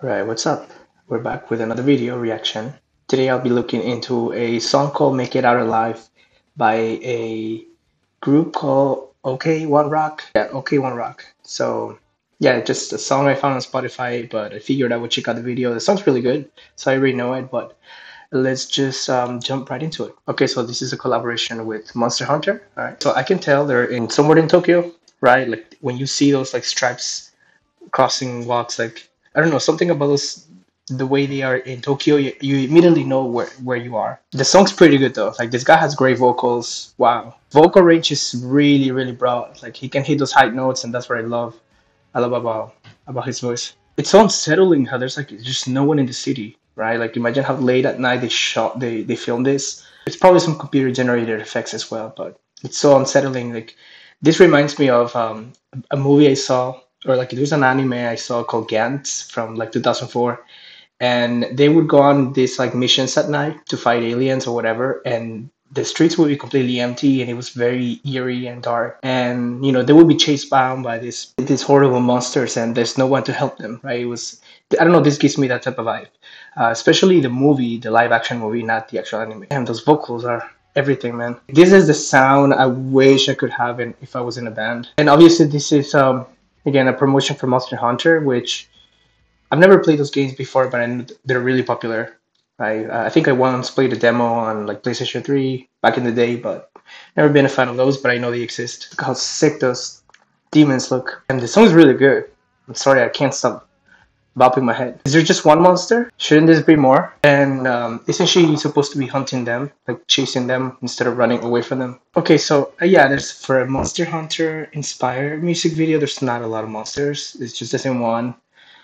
Right, what's up? We're back with another video reaction. Today I'll be looking into a song called Make It Out Alive by a group called OK One Rock. Yeah, OK One Rock. So yeah, just a song I found on Spotify, but I figured I would check out the video. The song's really good, so I already know it, but let's just um, jump right into it. Okay, so this is a collaboration with Monster Hunter. All right, so I can tell they're in somewhere in Tokyo, right? Like when you see those like stripes crossing walks, like I don't know something about the way they are in Tokyo, you, you immediately know where, where you are. The song's pretty good though. Like this guy has great vocals. Wow. Vocal range is really, really broad. Like he can hit those high notes and that's what I love. I love about about his voice. It's so unsettling how there's like just no one in the city, right? Like imagine how late at night they shot they, they filmed this. It's probably some computer generated effects as well, but it's so unsettling. Like this reminds me of um, a movie I saw or like there's an anime I saw called Gantz from like 2004 and they would go on these like missions at night to fight aliens or whatever and the streets would be completely empty and it was very eerie and dark and you know they would be chased down by these these horrible monsters and there's no one to help them right? It was i don't know this gives me that type of vibe uh, especially the movie the live action movie not the actual anime. And those vocals are everything man. This is the sound i wish i could have in, if i was in a band. And obviously this is um again a promotion for monster hunter which I've never played those games before, but I know they're really popular. I uh, I think I once played a demo on like PlayStation 3 back in the day, but never been a fan of those. But I know they exist. Look how sick those demons look, and the song's really good. I'm sorry, I can't stop bopping my head. Is there just one monster? Shouldn't there be more? And um, isn't she supposed to be hunting them, like chasing them instead of running away from them? Okay, so uh, yeah, there's for a Monster Hunter inspired music video. There's not a lot of monsters. It's just the same one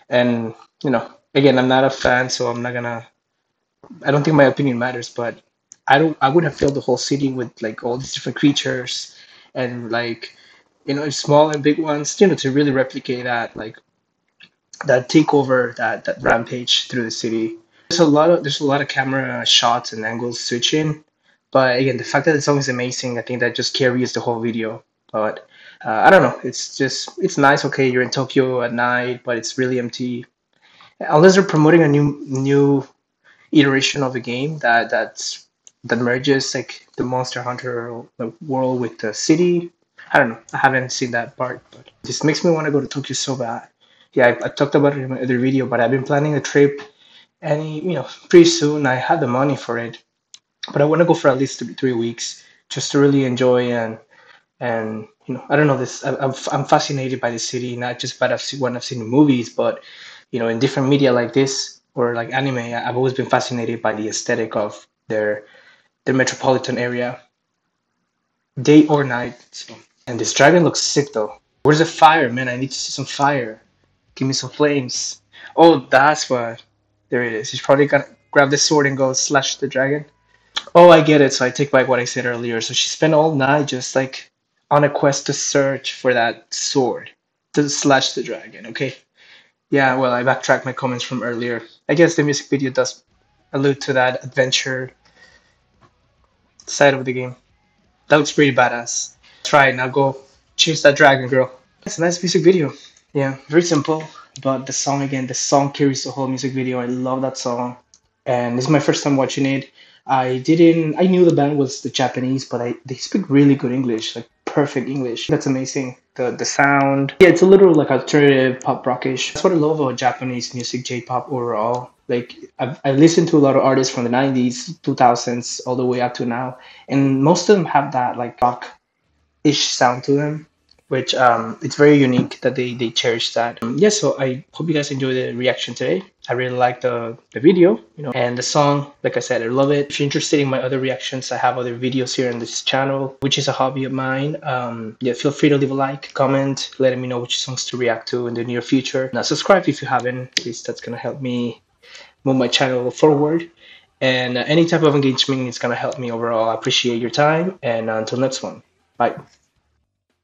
and you know again i'm not a fan so i'm not gonna i don't think my opinion matters but i don't i would have filled the whole city with like all these different creatures and like you know small and big ones you know to really replicate that like that takeover that that rampage through the city there's a lot of there's a lot of camera shots and angles switching but again the fact that the song is amazing i think that just carries the whole video but uh, I don't know. It's just it's nice. Okay, you're in Tokyo at night, but it's really empty. Unless they're promoting a new new iteration of the game that that's that merges like the Monster Hunter world with the city. I don't know. I haven't seen that part, but this makes me want to go to Tokyo so bad. Yeah, I, I talked about it in my other video, but I've been planning a trip, and you know, pretty soon I have the money for it. But I want to go for at least three, three weeks just to really enjoy and and you know i don't know this I, am I'm fascinated by the city not just by what i've seen in movies but you know in different media like this or like anime i've always been fascinated by the aesthetic of their their metropolitan area day or night so. and this dragon looks sick though where's the fire man i need to see some fire give me some flames oh that's what there it is he's probably gonna grab the sword and go slash the dragon oh i get it so i take back what i said earlier so she spent all night just like on a quest to search for that sword to slash the dragon. Okay. Yeah, well, I backtracked my comments from earlier. I guess the music video does allude to that adventure side of the game. That looks pretty badass. Try it now. Go chase that dragon, girl. It's a nice music video. Yeah, very simple. But the song again, the song carries the whole music video. I love that song. And this is my first time watching it. I didn't. I knew the band was the Japanese, but I they speak really good English. Like perfect English. That's amazing. The the sound. Yeah, it's a little like alternative pop rockish. That's what I love about Japanese music, J-pop overall. Like I've, I've listened to a lot of artists from the 90s, 2000s, all the way up to now, and most of them have that like rock-ish sound to them which um, it's very unique that they, they cherish that. Um, yeah, so I hope you guys enjoy the reaction today. I really like the, the video, you know, and the song, like I said, I love it. If you're interested in my other reactions, I have other videos here on this channel, which is a hobby of mine. Um, yeah, feel free to leave a like, comment, letting me know which songs to react to in the near future. Now subscribe if you haven't, please, that's gonna help me move my channel forward. And uh, any type of engagement is gonna help me overall. I appreciate your time, and uh, until next one, bye.